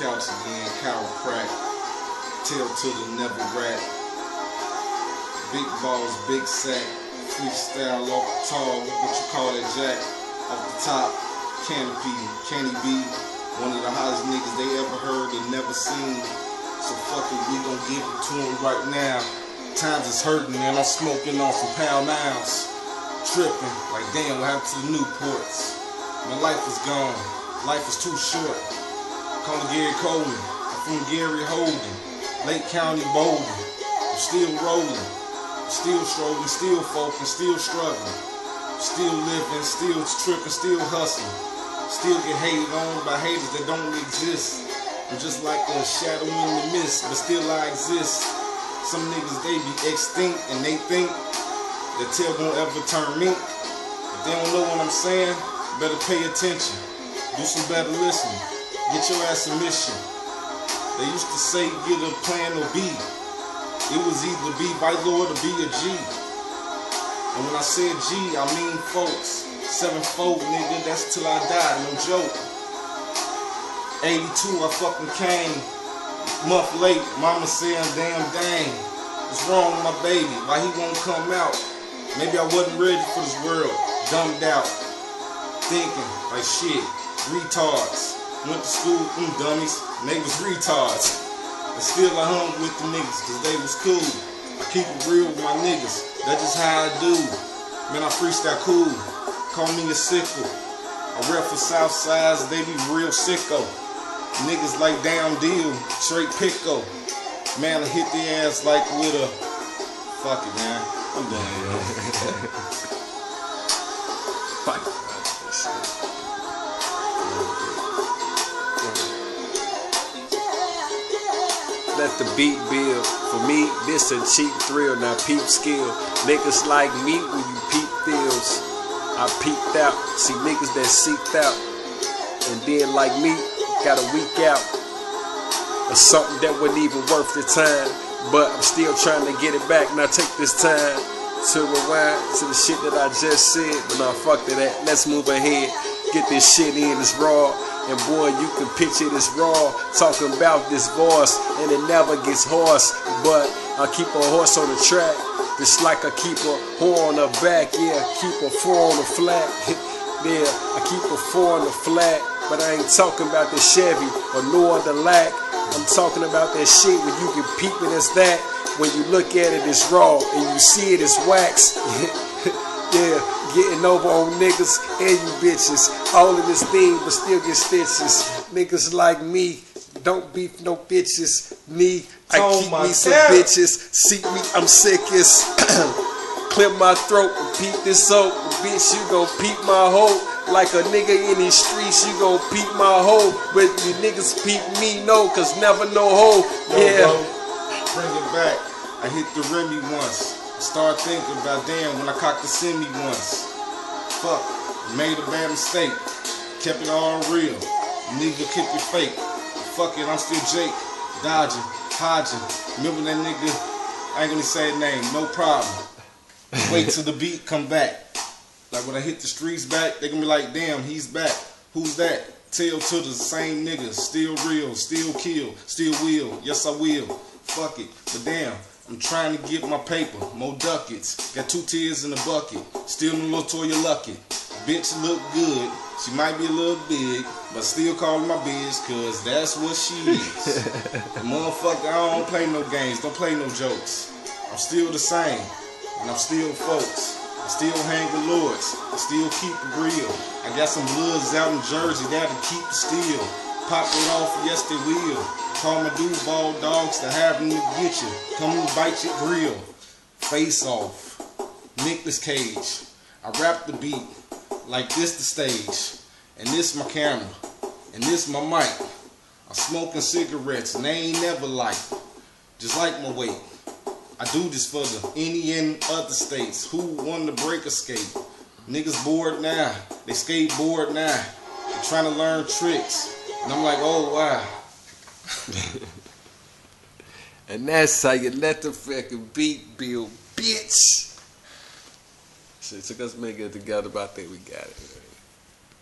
couch again, chiropract. Tail to the never rat. Big balls, big sack. Freestyle off the tall, what you call that jack? Off the top, canopy, candy B. One of the hottest niggas they ever heard and never seen. So fuck it, we gon' give it to him right now. Times is hurting and I'm smoking on some pound miles. Tripping, like damn, what happened to the Newports? My life is gone, life is too short. Me Gary Coleman, I'm from Gary Holden, Lake County Bolden. I'm still rolling, still strolling, still focusing, still struggling. Still living, still tripping, still hustling. Still get hated on by haters that don't exist. I'm just like a shadow in the mist, but still I exist. Some niggas they be extinct and they think the tail won't ever turn me. If they don't know what I'm saying, better pay attention. Do some better listening. Get your ass a mission. They used to say get a plan or B. It was either be vital or to be a G. And when I said G, I mean folks. Sevenfold, nigga, that's till I die, no joke. 82, I fucking came. Month late, mama saying, damn dang. What's wrong with my baby? Why he won't come out? Maybe I wasn't ready for this world. Dumbed out. Thinking, like shit, retards. Went to school, mm, dummies, and they was retards. And still I hung with the niggas, cause they was cool. I keep it real with my niggas. That's just how I do. Man, I freestyle cool. Call me a sickle. I rep for South Sides, they be real sicko. Niggas like down deal, straight pico. Man, I hit the ass like with a fuck it, man. I'm done. Fuck. Let the beat build. For me, this a cheap thrill. Now peep skill. Niggas like me when you peep deals. I peeped out. See niggas that seeked out. And then like me, got a week out. Or something that wasn't even worth the time. But I'm still trying to get it back. Now take this time to rewind to the shit that I just said. But now fuck that. Let's move ahead. Get this shit in. It's raw. And boy, you can picture this raw. Talking about this voice. And it never gets hoarse. But I keep a horse on the track. Just like I keep a whore on the back. Yeah, keep a four on the flat. yeah, I keep a four on the flat. But I ain't talking about the Chevy or nor the lack. I'm talking about that shit when you can peep it as that. When you look at it, it's raw. And you see it as wax. yeah, getting over on niggas and you bitches. All of this thing, but still get stitches. Niggas like me. Don't beef no bitches. Me, I Oh keep me some God. bitches. See me, I'm sickest. Clip my throat and peep this up. Bitch, you gon' peep my hoe. Like a nigga in these streets, you gon' peep my hoe. But you niggas peep me, no, cause never no hoe. Yo, Yeah. bro, bring it back. I hit the Remy once. Start thinking about damn when I cocked the semi once. Fuck, made a bad mistake. Kept it all real. Nigga, keep it fake. Fuck it, I'm still Jake. Dodging, Hodging. Remember that nigga? I ain't gonna say his name, no problem. Wait till the beat come back. Like when I hit the streets back, they gonna be like, damn, he's back. Who's that? Tell to the same niggas, still real, still kill, still will. Yes, I will. Fuck it. But damn, I'm trying to get my paper, more ducats. Got two tears in the bucket. Still no little Toya Lucky. Bitch look good. She might be a little big, but still calling my bitch, cause that's what she is. Motherfucker, I don't play no games, don't play no jokes. I'm still the same, and I'm still folks. I still hang with lords, I still keep it real. I got some bloods out in Jersey that'll keep it still. Pop it off, yes they will. Call my dude ball dogs to have them to get you. Come and bite your grill. Face off. Nicolas Cage. I rap the beat like this the stage. And this my camera. And this my mic. I'm smoking cigarettes and they ain't never like. Just like my weight. I do this for the any and other states who won the break escape. Niggas bored now. They skateboard now. They're trying to learn tricks. And I'm like, oh wow. And that's how you let the fucking beat build, bitch. Shit took us to get together, but I think we got it.